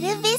creative